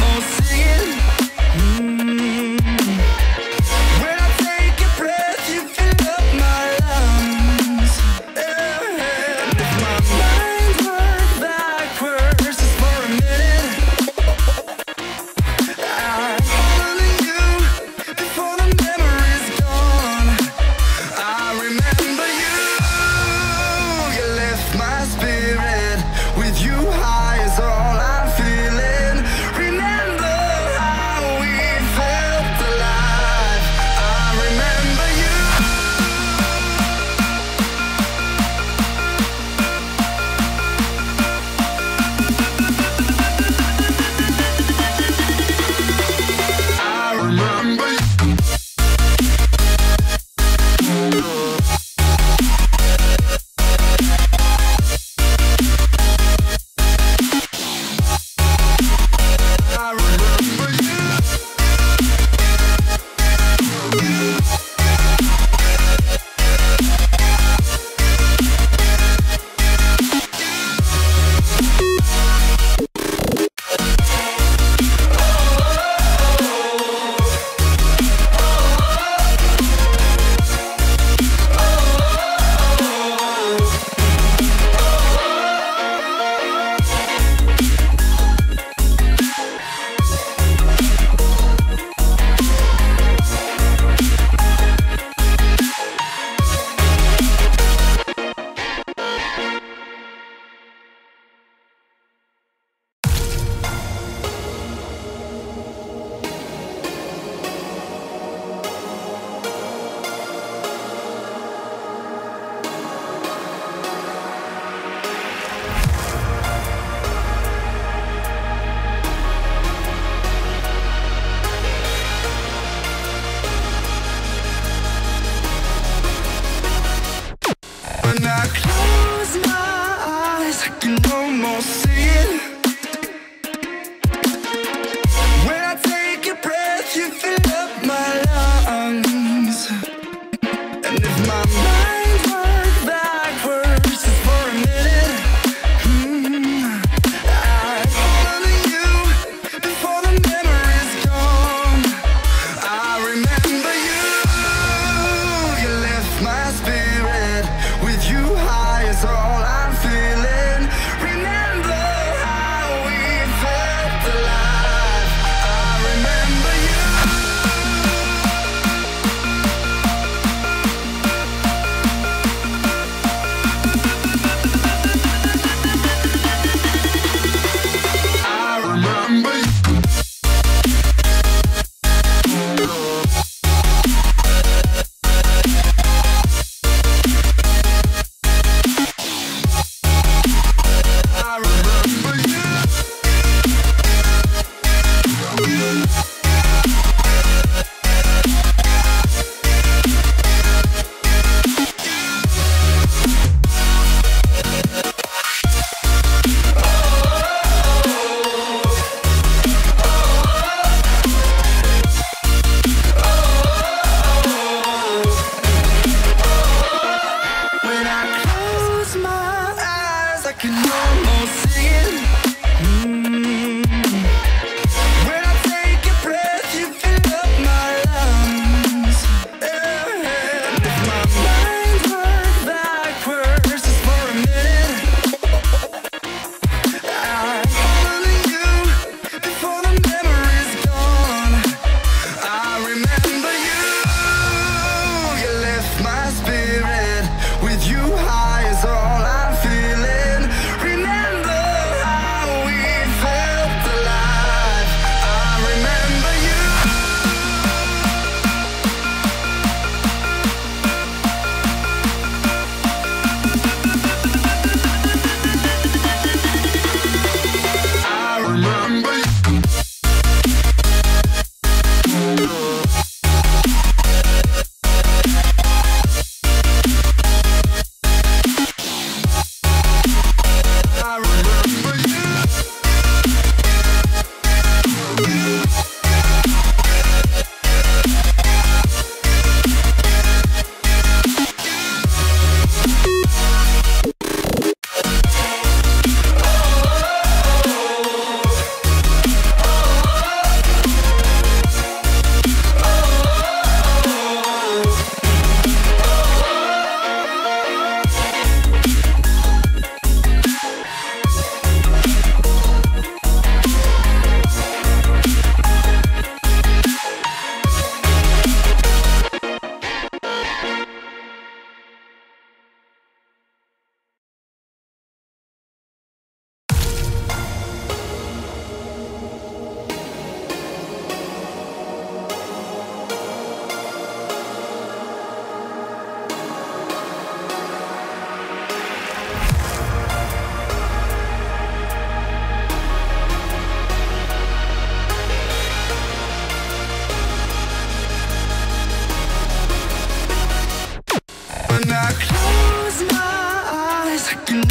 Oh, singing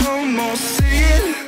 no more seeing